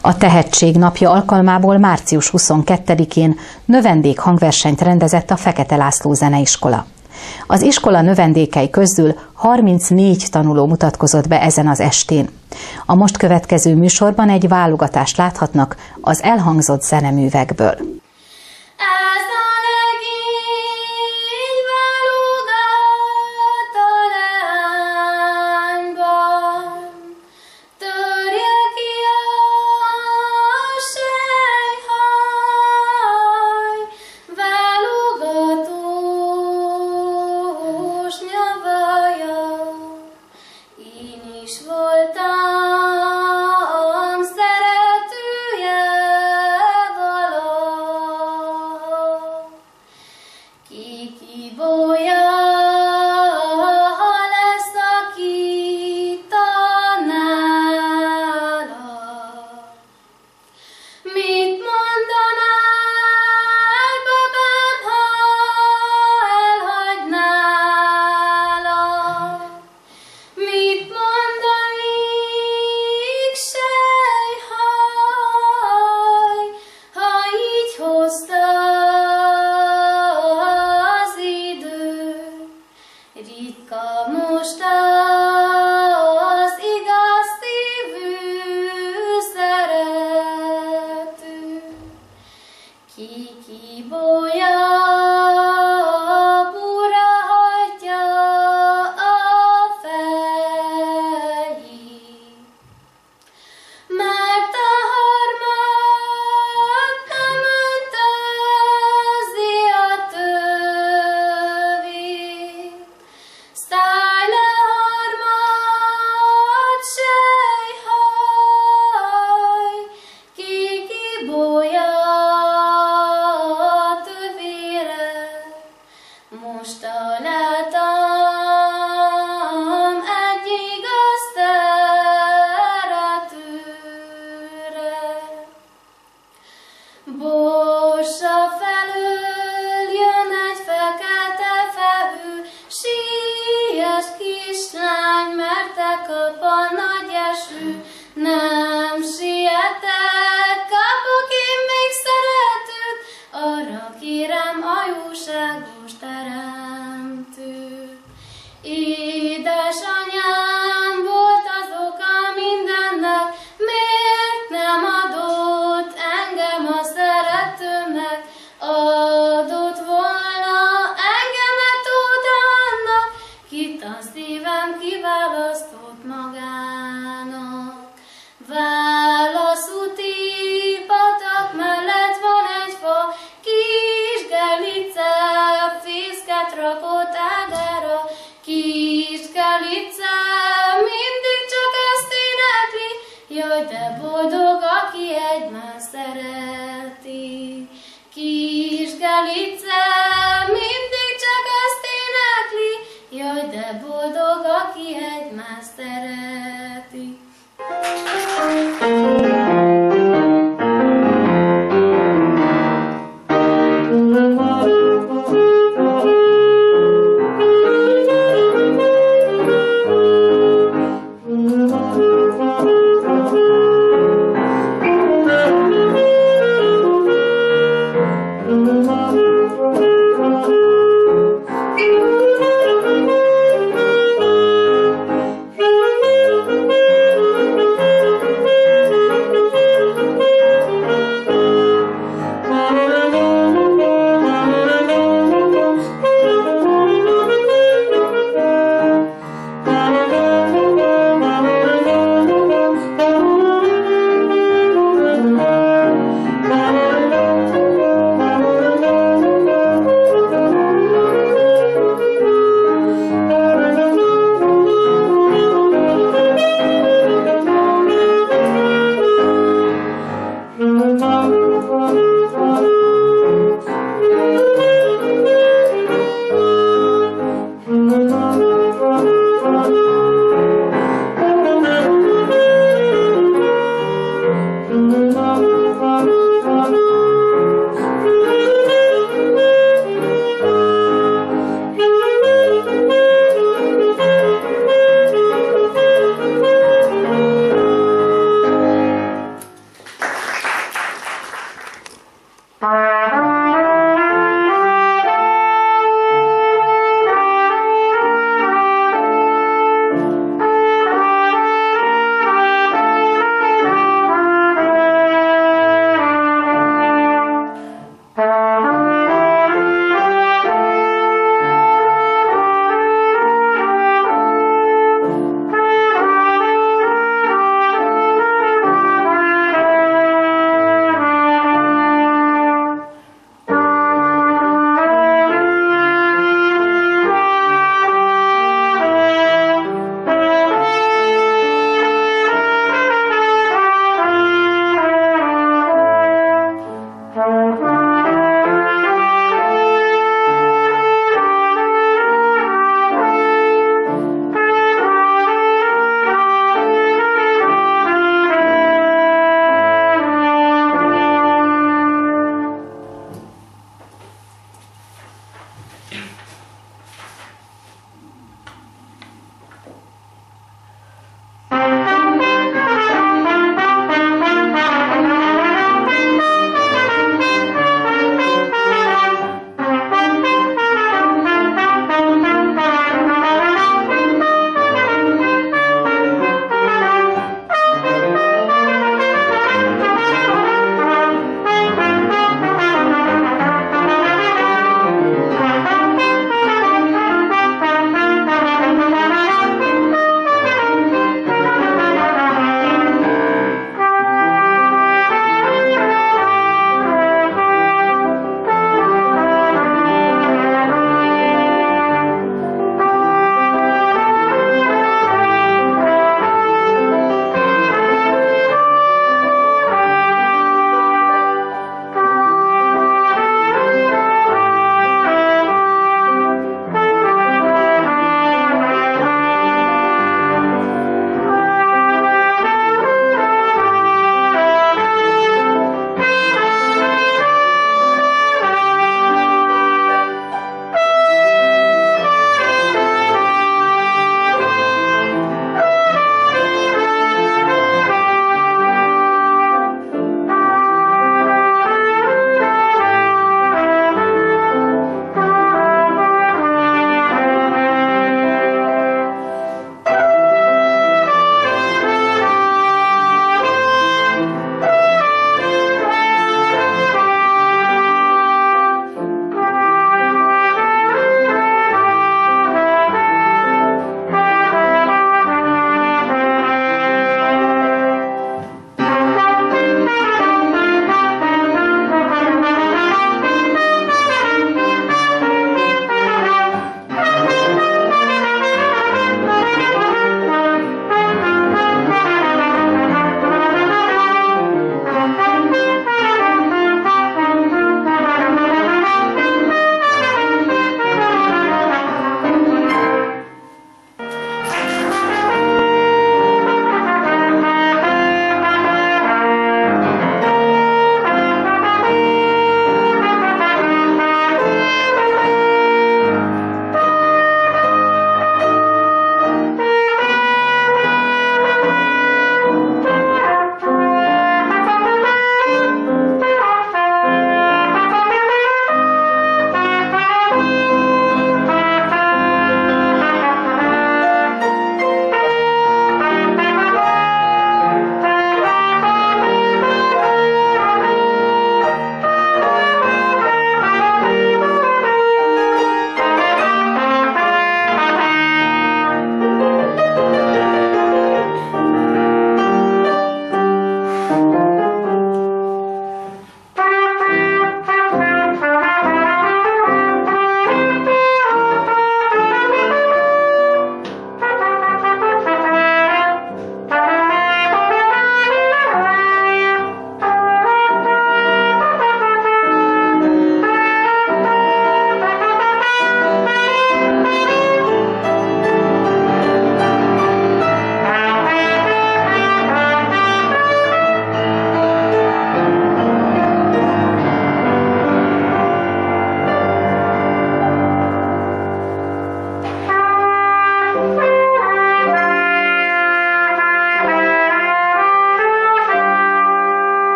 A Tehetség napja alkalmából március 22-én növendék hangversenyt rendezett a Fekete László Zeneiskola. Az iskola növendékei közül 34 tanuló mutatkozott be ezen az estén. A most következő műsorban egy válogatást láthatnak az elhangzott zeneművekből. brzegu Jaj, de boldog, aki egymást szereti. Kis gelice mindig csak azt énekli, Jaj, de boldog, aki egymást szereti. Música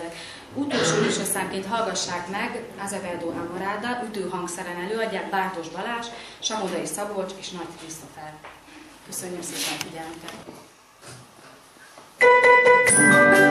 kérlek. Utolsó műsorszámként hallgassák meg Azevedo Amoráda, ütőhangszeren előadják Bártos Balázs, Samodai Szabolcs és Nagy Krisztofer. Köszönjük szépen figyelmüket! Thank you.